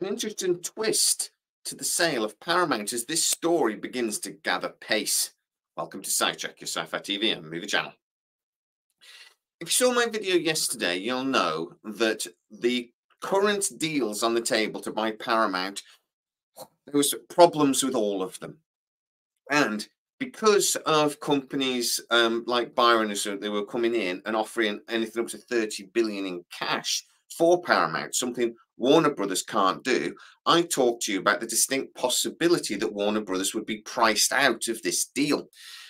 An interesting twist to the sale of Paramount as this story begins to gather pace. Welcome to SciTrek, your sci-fi TV and movie channel. If you saw my video yesterday, you'll know that the current deals on the table to buy Paramount, there was problems with all of them. And because of companies um, like Byron, they were coming in and offering anything up to 30 billion in cash for Paramount, something Warner Brothers can't do, I talked to you about the distinct possibility that Warner Brothers would be priced out of this deal.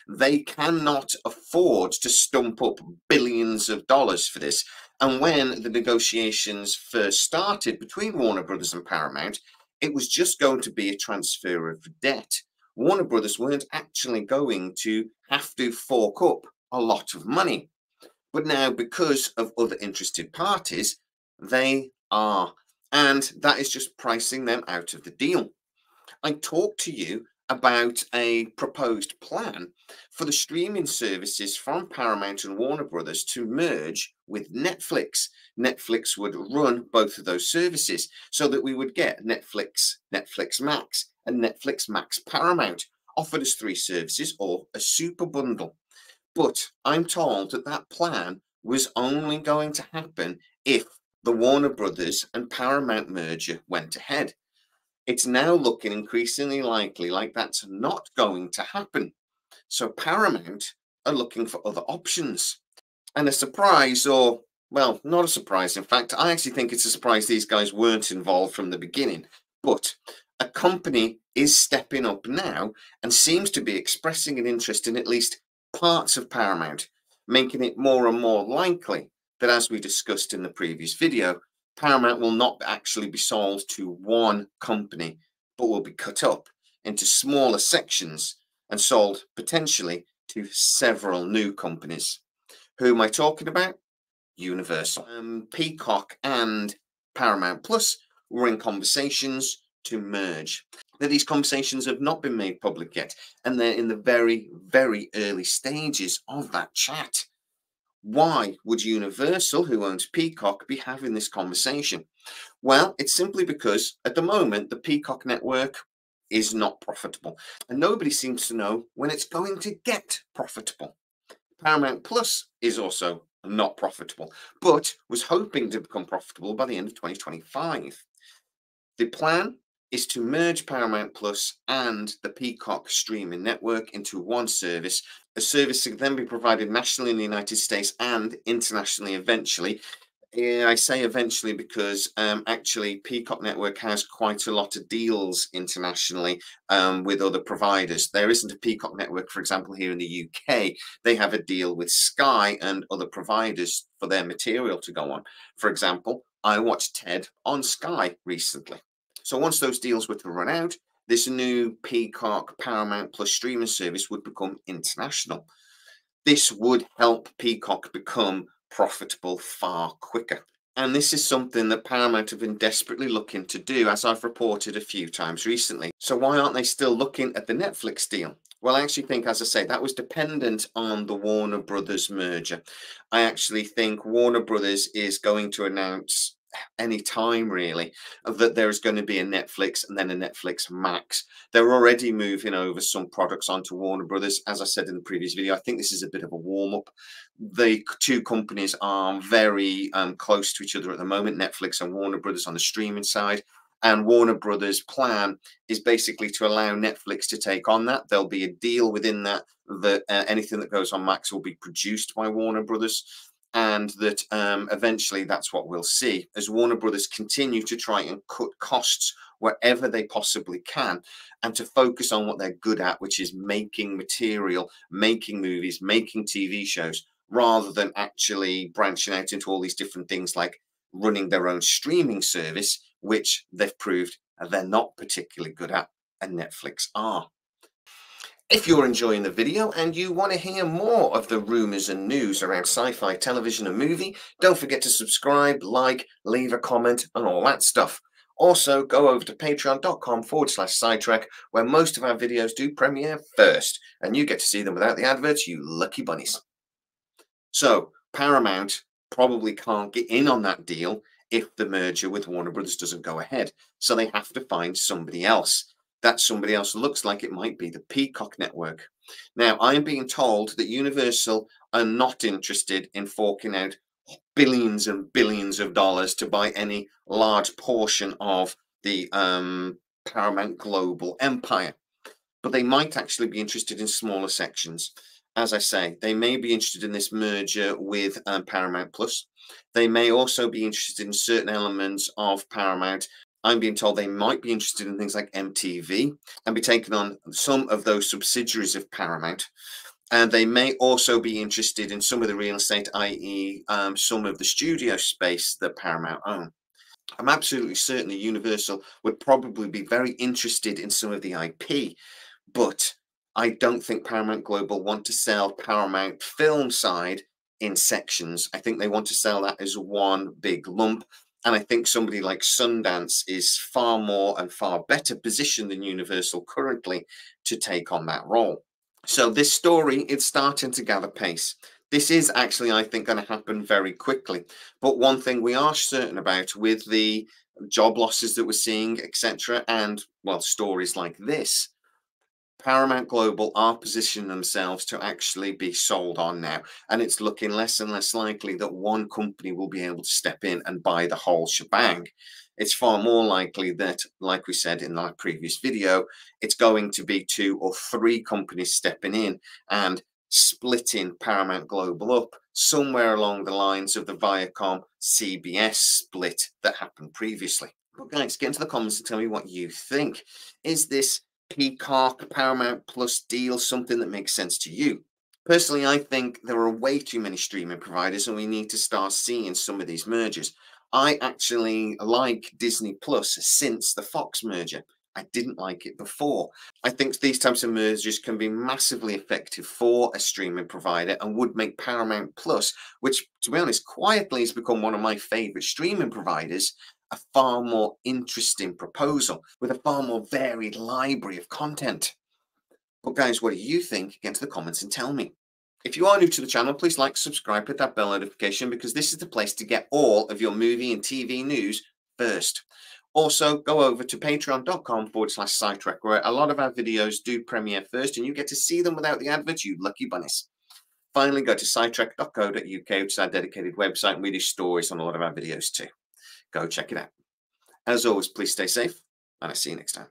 They cannot afford to stump up billions of dollars for this. And when the negotiations first started between Warner Brothers and Paramount, it was just going to be a transfer of debt. Warner Brothers weren't actually going to have to fork up a lot of money. But now, because of other interested parties, they are. And that is just pricing them out of the deal. I talked to you about a proposed plan for the streaming services from Paramount and Warner Brothers to merge with Netflix. Netflix would run both of those services so that we would get Netflix, Netflix Max, and Netflix Max Paramount offered as three services or a super bundle. But I'm told that that plan was only going to happen if the Warner Brothers and Paramount merger went ahead. It's now looking increasingly likely like that's not going to happen. So Paramount are looking for other options. And a surprise, or well, not a surprise. In fact, I actually think it's a surprise these guys weren't involved from the beginning. But a company is stepping up now and seems to be expressing an interest in at least parts of Paramount, making it more and more likely that as we discussed in the previous video, Paramount will not actually be sold to one company, but will be cut up into smaller sections and sold potentially to several new companies. Who am I talking about? Universal. Um, Peacock and Paramount Plus were in conversations to merge. Now, these conversations have not been made public yet, and they're in the very, very early stages of that chat. Why would Universal, who owns Peacock, be having this conversation? Well, it's simply because at the moment, the Peacock network is not profitable, and nobody seems to know when it's going to get profitable. Paramount Plus is also not profitable, but was hoping to become profitable by the end of 2025. The plan is to merge Paramount Plus and the Peacock streaming network into one service. A service that can then be provided nationally in the United States and internationally eventually. I say eventually because um, actually Peacock Network has quite a lot of deals internationally um, with other providers. There isn't a Peacock Network, for example, here in the UK. They have a deal with Sky and other providers for their material to go on. For example, I watched Ted on Sky recently. So once those deals were to run out, this new Peacock Paramount Plus streaming service would become international. This would help Peacock become profitable far quicker. And this is something that Paramount have been desperately looking to do, as I've reported a few times recently. So why aren't they still looking at the Netflix deal? Well, I actually think, as I say, that was dependent on the Warner Brothers merger. I actually think Warner Brothers is going to announce any time really that there's going to be a Netflix and then a Netflix Max. They're already moving over some products onto Warner Brothers. As I said in the previous video, I think this is a bit of a warm up. The two companies are very um, close to each other at the moment, Netflix and Warner Brothers on the streaming side. And Warner Brothers' plan is basically to allow Netflix to take on that. There'll be a deal within that that uh, anything that goes on Max will be produced by Warner Brothers and that um, eventually that's what we'll see as Warner Brothers continue to try and cut costs wherever they possibly can and to focus on what they're good at, which is making material, making movies, making TV shows, rather than actually branching out into all these different things like running their own streaming service, which they've proved they're not particularly good at, and Netflix are. If you're enjoying the video and you want to hear more of the rumours and news around sci-fi television and movie, don't forget to subscribe, like, leave a comment and all that stuff. Also, go over to patreon.com forward slash scitrek where most of our videos do premiere first and you get to see them without the adverts, you lucky bunnies. So, Paramount probably can't get in on that deal if the merger with Warner Brothers doesn't go ahead. So they have to find somebody else. That somebody else looks like it might be the Peacock network. Now, I'm being told that Universal are not interested in forking out billions and billions of dollars to buy any large portion of the um, Paramount Global empire. But they might actually be interested in smaller sections. As I say, they may be interested in this merger with um, Paramount Plus. They may also be interested in certain elements of Paramount. I'm being told they might be interested in things like MTV and be taking on some of those subsidiaries of Paramount. And they may also be interested in some of the real estate, i.e., um, some of the studio space that Paramount own. I'm absolutely certain that Universal would probably be very interested in some of the IP, but I don't think Paramount Global want to sell Paramount film side in sections. I think they want to sell that as one big lump. And I think somebody like Skydance is far more and far better positioned than Universal currently to take on that role. So this story, it's starting to gather pace. This is actually, I think, going to happen very quickly. But one thing we are certain about with the job losses that we're seeing, etc., and well, stories like this, Paramount Global are positioning themselves to actually be sold on now. And it's looking less and less likely that one company will be able to step in and buy the whole shebang. It's far more likely that, like we said in our previous video, it's going to be two or three companies stepping in and splitting Paramount Global up somewhere along the lines of the Viacom CBS split that happened previously. But guys, get into the comments and tell me what you think. Is this Peacock, Paramount Plus deal something that makes sense to you? Personally, I think there are way too many streaming providers and we need to start seeing some of these mergers. I actually like Disney Plus since the Fox merger. I didn't like it before. I think these types of mergers can be massively effective for a streaming provider and would make Paramount Plus, which to be honest, quietly has become one of my favorite streaming providers, a far more interesting proposal with a far more varied library of content. But guys, what do you think? Get into the comments and tell me. If you are new to the channel, please like, subscribe, hit that bell notification because this is the place to get all of your movie and TV news first. Also, go over to patreon.com forward slash scitrek where a lot of our videos do premiere first and you get to see them without the adverts, you lucky bunnies. Finally, go to sidetrack.co.uk, which is our dedicated website, and we do stories on a lot of our videos too go check it out. As always, please stay safe, and I'll see you next time.